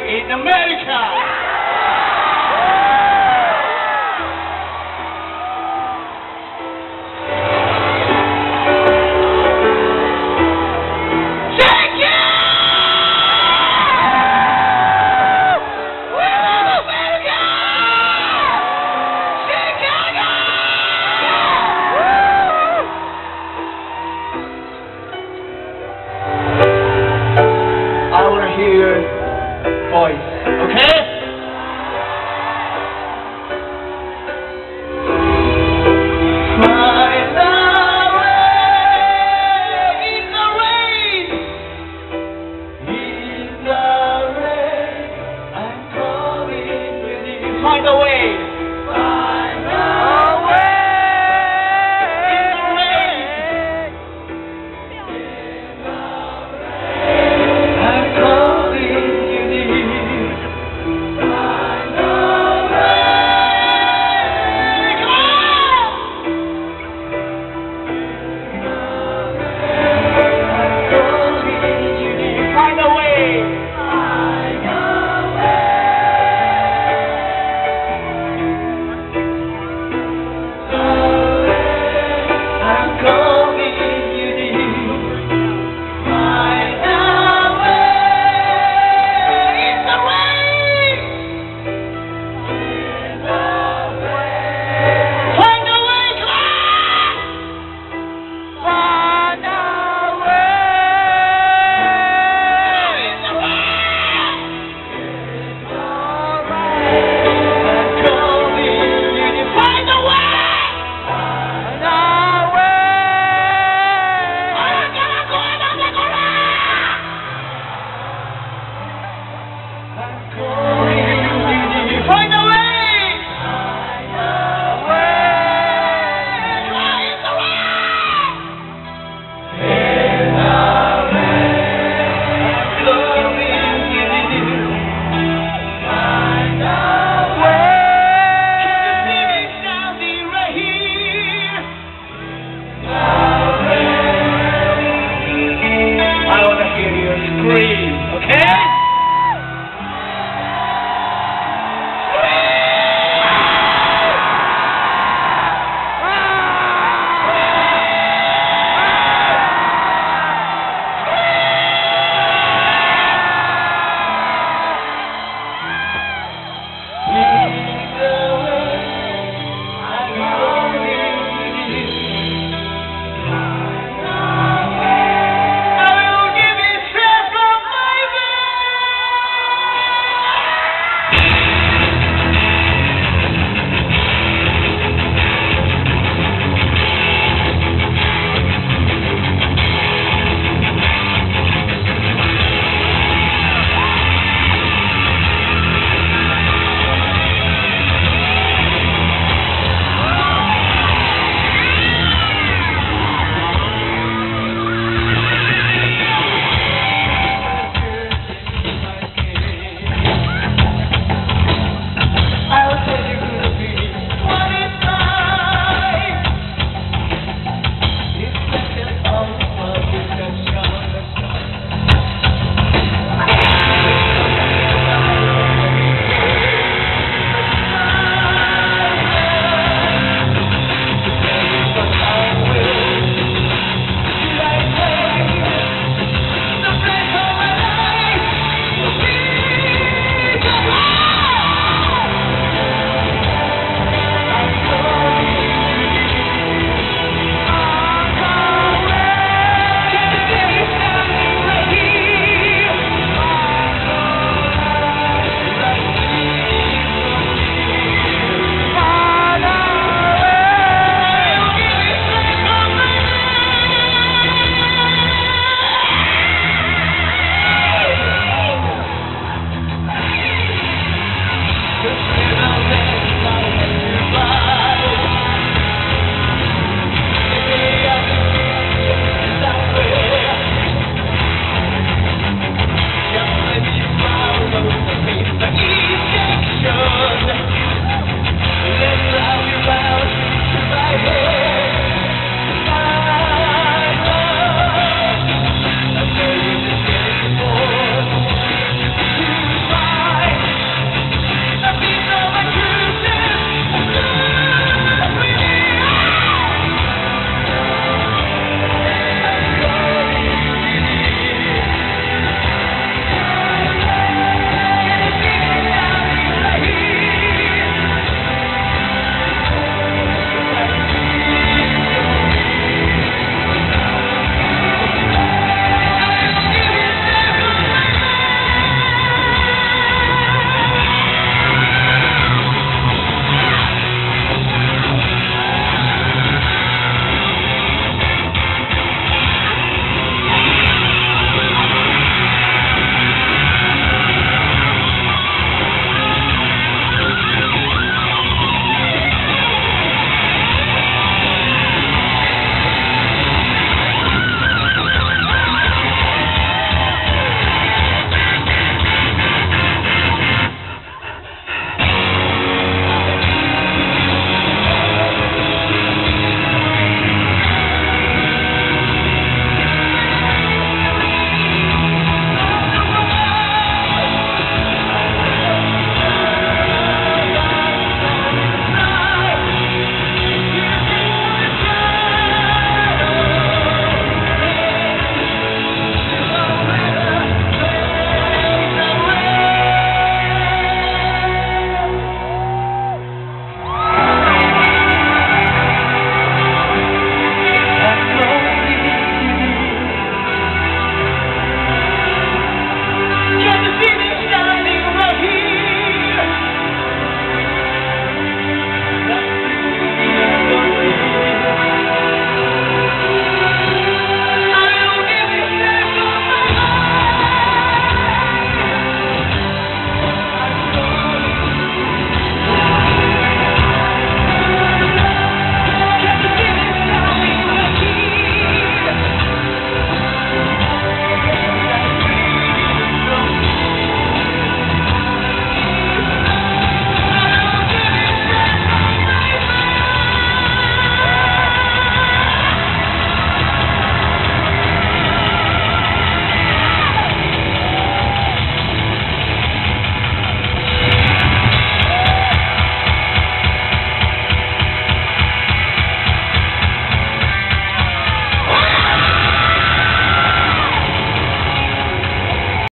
in America. Voice, okay? Calling